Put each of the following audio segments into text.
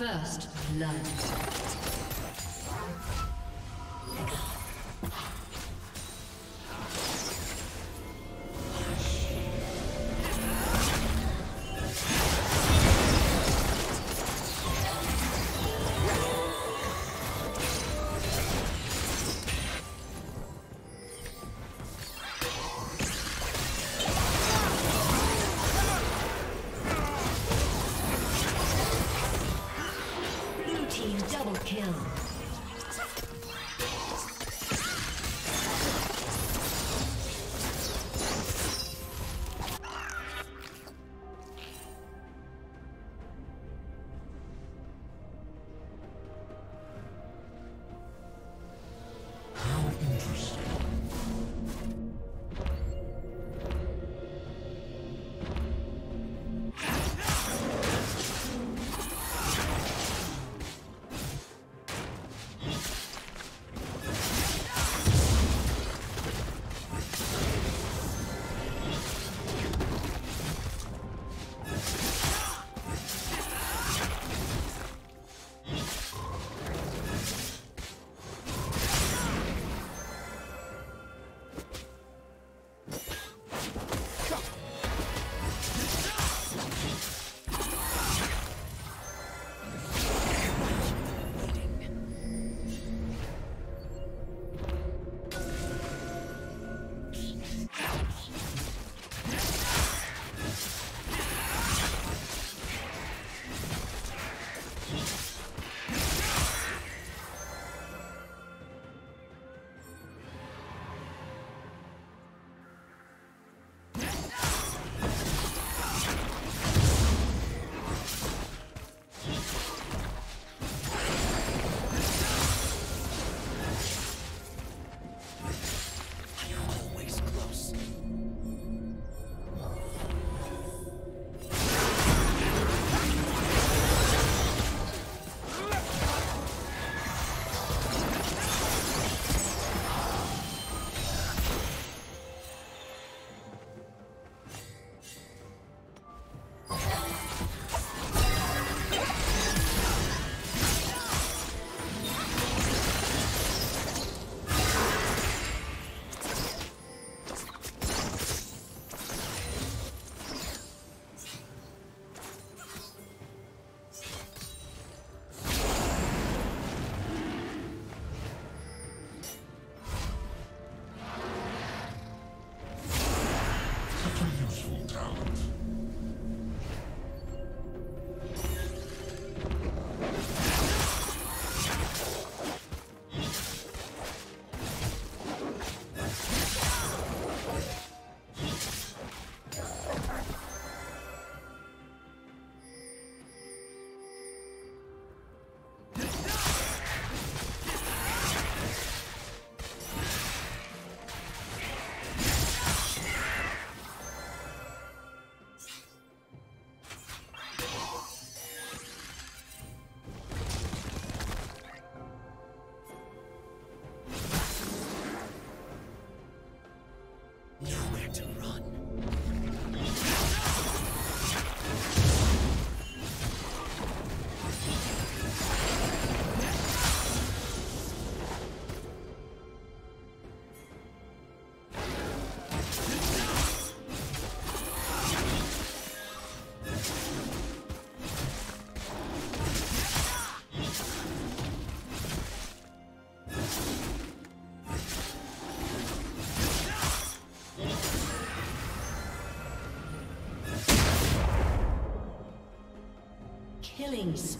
First blood. Killing spree.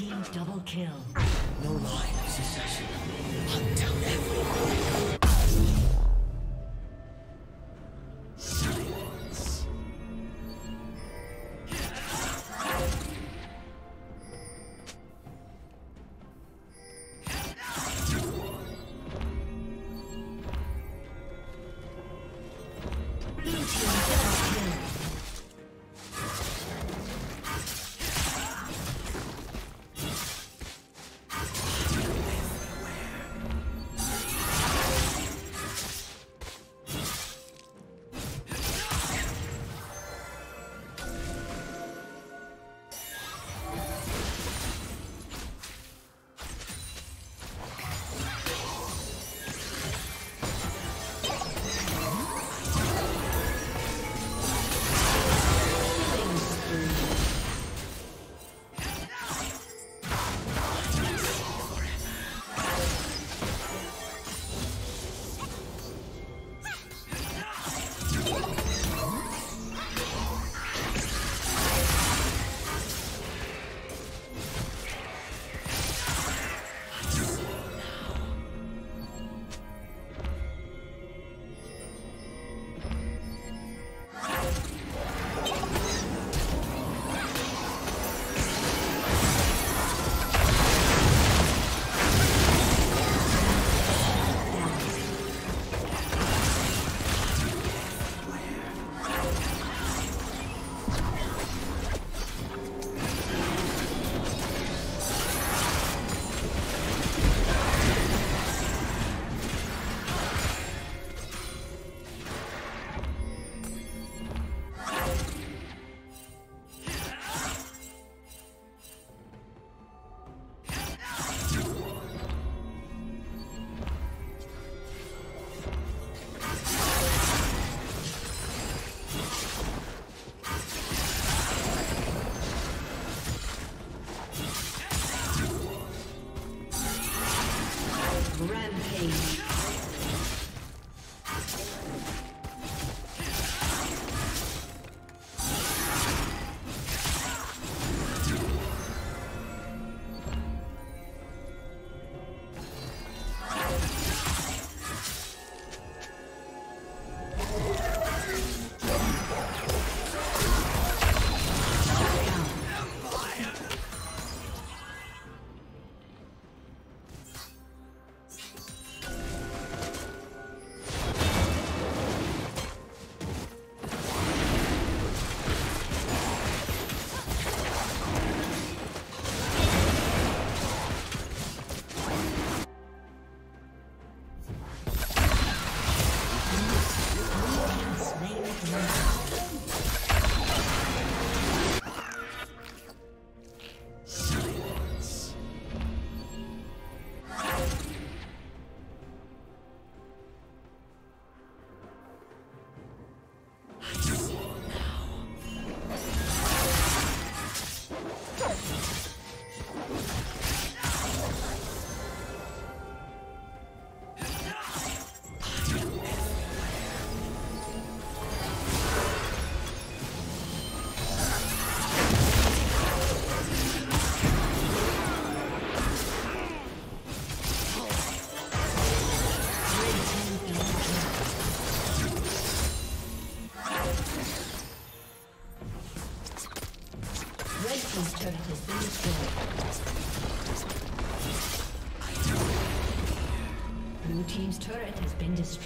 Team double kill. No line of secession. Hunt down everyone.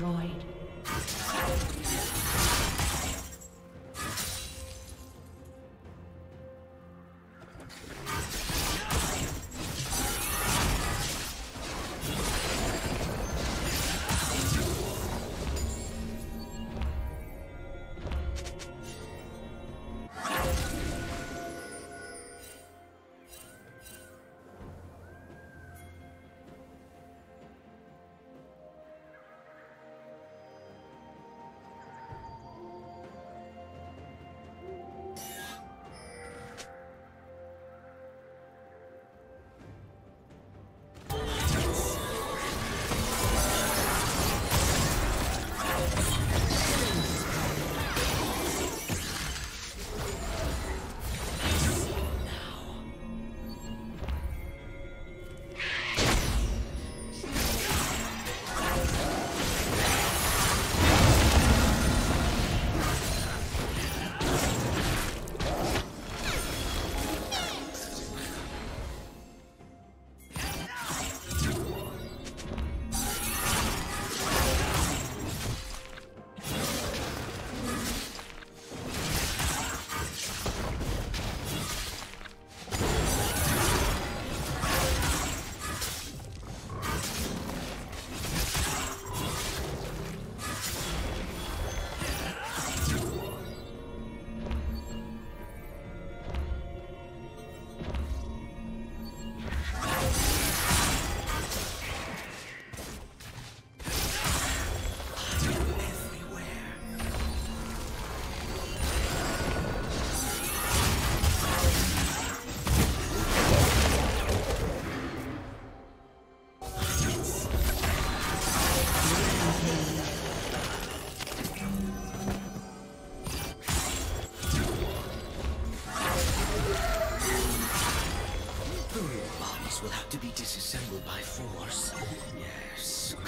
Has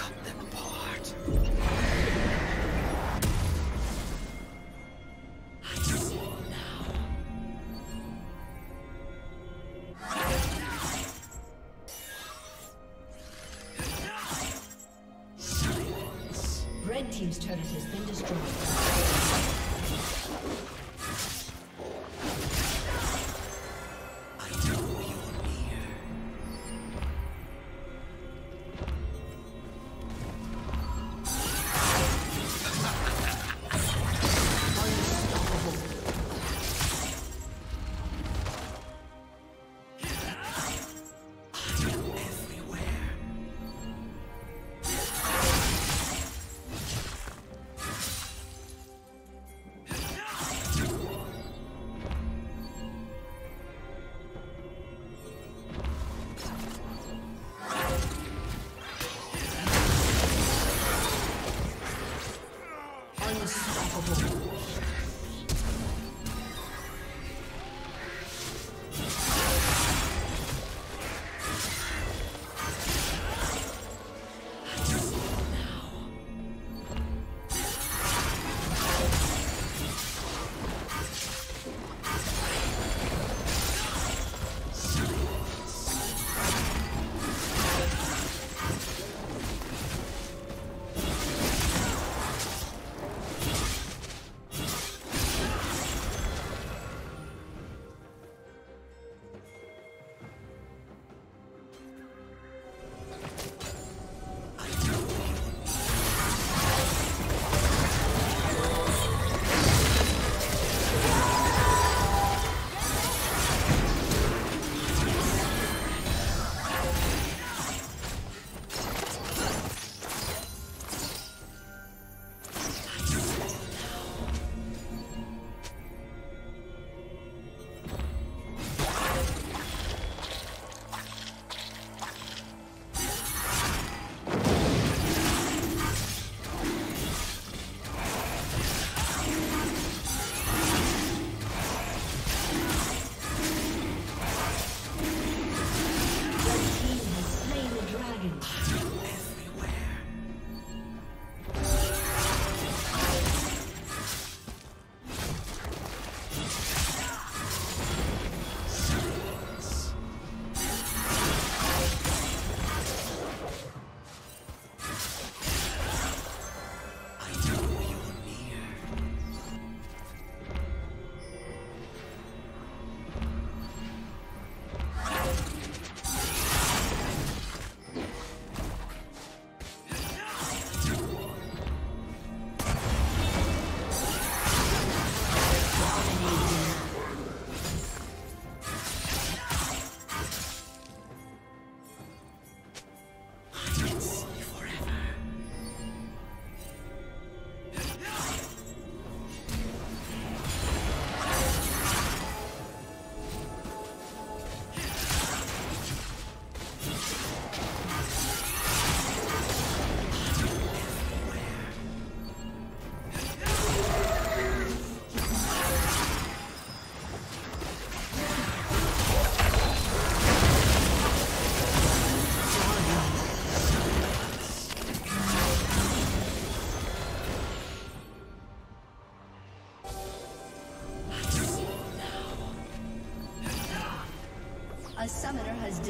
been destroyed. team's Unstoppable.